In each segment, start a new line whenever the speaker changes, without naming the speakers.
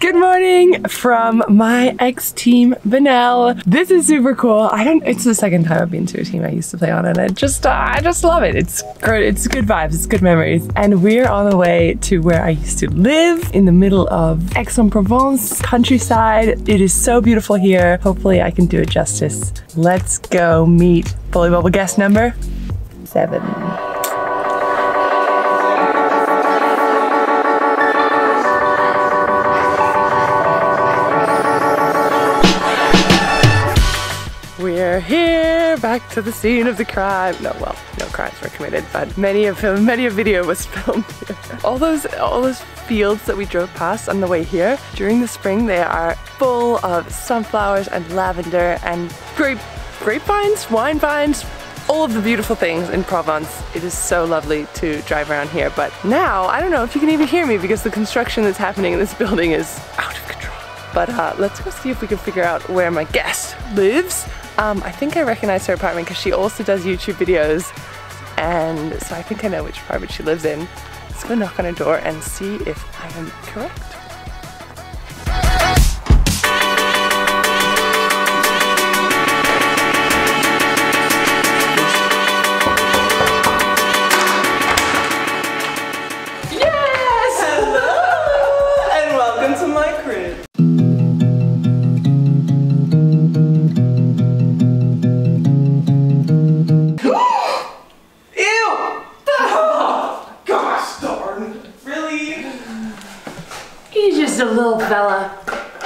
Good morning from my ex team, Venelles. This is super cool. I don't. It's the second time I've been to a team I used to play on, and I just, uh, I just love it. It's great. It's good vibes. It's good memories. And we're on the way to where I used to live in the middle of Aix-en-Provence countryside. It is so beautiful here. Hopefully, I can do it justice. Let's go meet Volley Bubble guest number seven. We're here, back to the scene of the crime. No, well, no crimes were committed, but many of many a video was filmed here. All those, all those fields that we drove past on the way here during the spring, they are full of sunflowers and lavender and grape, grapevines, wine vines, all of the beautiful things in Provence. It is so lovely to drive around here, but now I don't know if you can even hear me because the construction that's happening in this building is out of control. But uh, let's go see if we can figure out where my guest lives. Um, I think I recognize her apartment because she also does YouTube videos and so I think I know which apartment she lives in. Let's go knock on her door and see if I am correct.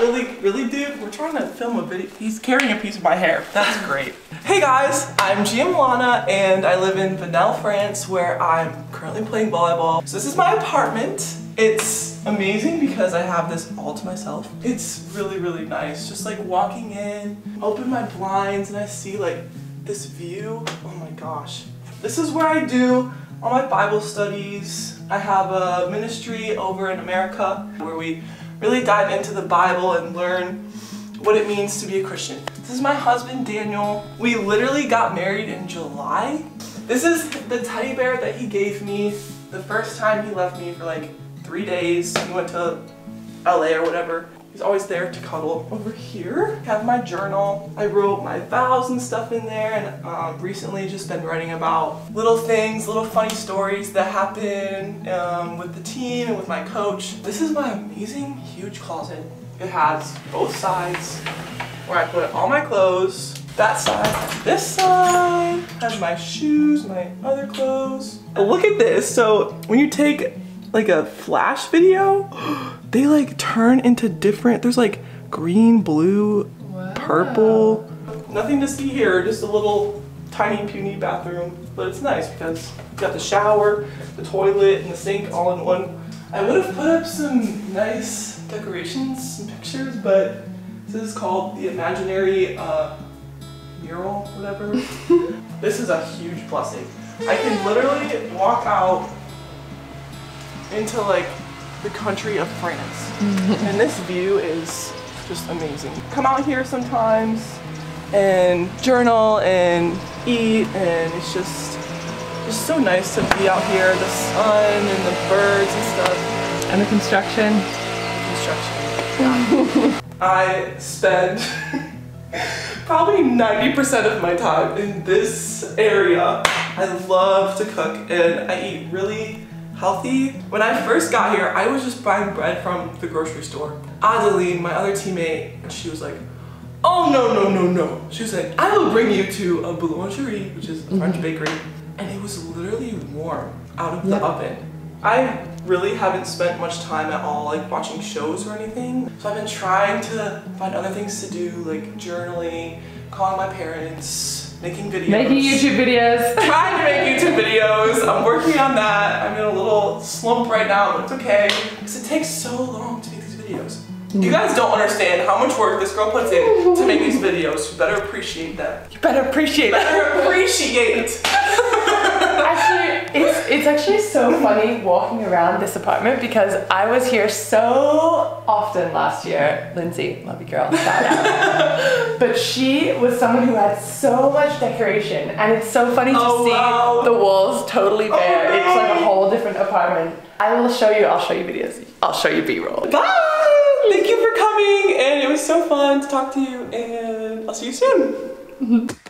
Really, really, dude? We're trying to film a video. He's carrying a piece of my hair. That's great. hey guys, I'm Gia Milana and I live in Venelles, France, where I'm currently playing volleyball. So this is my apartment. It's amazing because I have this all to myself. It's really, really nice. Just like walking in, open my blinds and I see like this view. Oh my gosh. This is where I do all my Bible studies. I have a ministry over in America where we really dive into the Bible and learn what it means to be a Christian. This is my husband Daniel. We literally got married in July. This is the teddy bear that he gave me the first time he left me for like three days. He went to LA or whatever. He's always there to cuddle. Over here, have my journal. I wrote my vows and stuff in there and um, recently just been writing about little things, little funny stories that happen um, with the team and with my coach. This is my amazing huge closet. It has both sides where I put all my clothes. That side, this side has my shoes, my other clothes. Look at this. So when you take like a flash video, they like turn into different, there's like green, blue, purple. Nothing to see here, just a little tiny puny bathroom, but it's nice because you got the shower, the toilet, and the sink all in one. I would have put up some nice decorations, some pictures, but this is called the imaginary uh, mural, whatever. this is a huge blessing. I can literally walk out into like the country of France. Mm. and this view is just amazing. Come out here sometimes and journal and eat and it's just just so nice to be out here, the sun and the birds and stuff. And the construction. Construction. I spend probably 90% of my time in this area. I love to cook and I eat really healthy. When I first got here, I was just buying bread from the grocery store. Adeline, my other teammate, she was like, oh no, no, no, no. She was like, I will bring you to a boulangerie, which is a French mm-hmm. bakery. And it was literally warm out of the oven. I really haven't spent much time at all like watching shows or anything. So I've been trying to find other things to do like journaling, calling my parents, making videos.
Making YouTube videos.
trying to make YouTube videos. I'm working on that. I'm in a little slump right now, but it's okay. Because it takes so long to make these videos. You guys don't understand how much work this girl puts in to make these videos. You better appreciate that. You better appreciate it. Better appreciate.
It's actually so funny walking around this apartment because I was here so often last year. Lindsay, love you girl, shout out. but she was someone who had so much decoration and it's so funny to
Oh,
see
wow.
the walls totally oh, bare.
Oh,
It's like a whole different apartment. I will show you, I'll show you videos. I'll show you B-roll.
Bye! Thank you for coming, and it was so fun to talk to you, and I'll see you soon.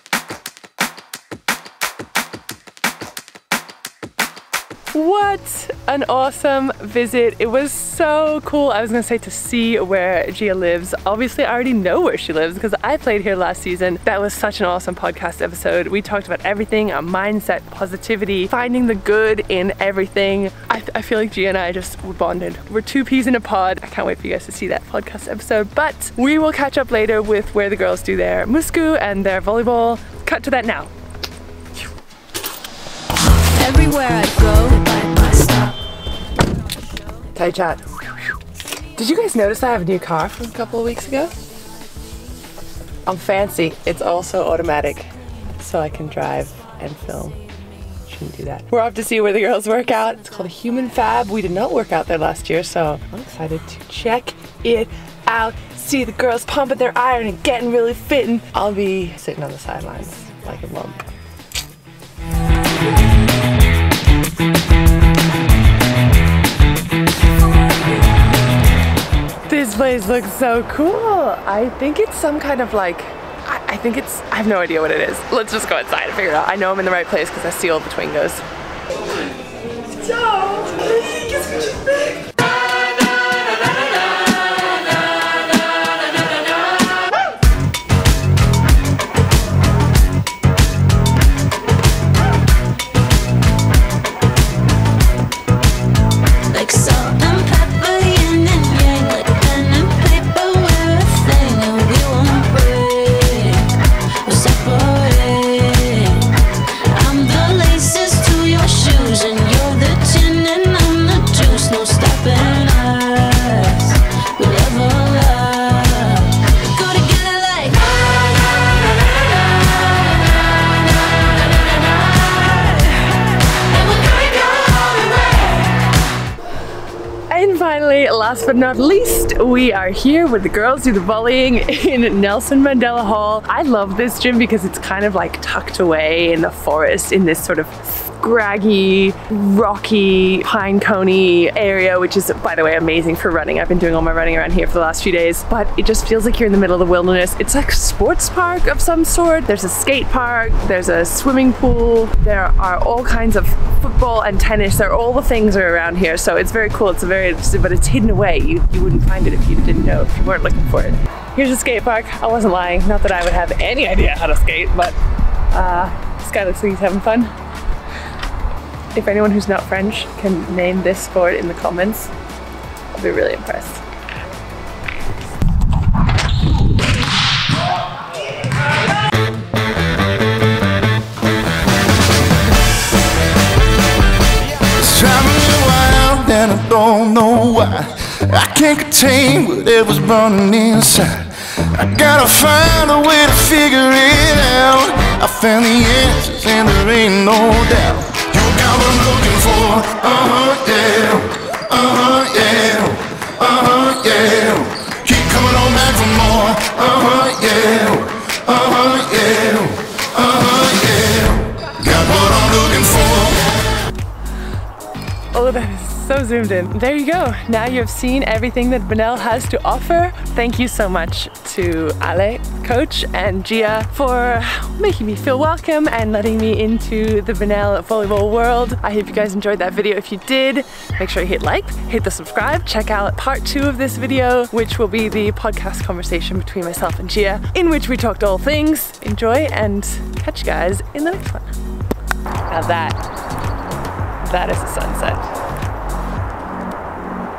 What an awesome visit. It was so cool. I was gonna say to see where Gia lives. Obviously, I already know where she lives because I played here last season. That was such an awesome podcast episode. We talked about everything, our mindset, positivity, finding the good in everything. I, I feel like Gia and I just were bonded. We're two peas in a pod. I can't wait for you guys to see that podcast episode. But we will catch up later with where the girls do their muscu and their volleyball. Cut to that now.
Everywhere I go,
Tight chat. Did you guys notice I have a new car from a couple of weeks ago? I'm fancy. It's also automatic, so I can drive and film. Shouldn't do that. We're off to see where the girls work out. It's called Human Fab. We did not work out there last year, so I'm excited to check it out. See the girls pumping their iron and getting really fit, and I'll be sitting on the sidelines like a lump. This place looks so cool. I think it's some kind of like, I, I think it's, I have no idea what it is. Let's just go inside and figure it out. I know I'm in the right place because I see all the Twingos.
Like
finally, last but not least, we are here with the girls do the volleying in Nelson Mandela Hall. I love this gym because it's kind of like tucked away in the forest in this sort of scraggy, rocky, pine coney area, which is, by the way, amazing for running. I've been doing all my running around here for the last few days, but it just feels like you're in the middle of the wilderness. It's like a sports park of some sort. There's a skate park, there's a swimming pool, there are all kinds of football and tennis. There are all the things are around here, so it's very cool. It's very, but it's hidden away. You, you wouldn't find it if you didn't know, if you weren't looking for it. Here's a skate park. I wasn't lying. Not that I would have any idea how to skate, but uh, this guy looks like he's having fun. If anyone who's not French can name this sport in the comments, I'll be really impressed.
And I don't know why. I can't contain whatever's burning inside. I gotta find a way to figure it out. I found the answers and there ain't no doubt. For. Yeah. Yeah. Yeah. Keep coming on back for more. Uh huh, yeah. Uh huh, yeah.
Oh, that is so zoomed in. There you go. Now you have seen everything that Venelles has to offer. Thank you so much to Ale, coach, and Gia for making me feel welcome and letting me into the Venelles volleyball world. I hope you guys enjoyed that video. If you did, make sure you hit like, hit the subscribe, check out part two of this video, which will be the podcast conversation between myself and Gia, in which we talked all things. Enjoy and catch you guys in the next one. Now that, that is a sunset.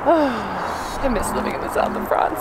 I miss living in the south of France.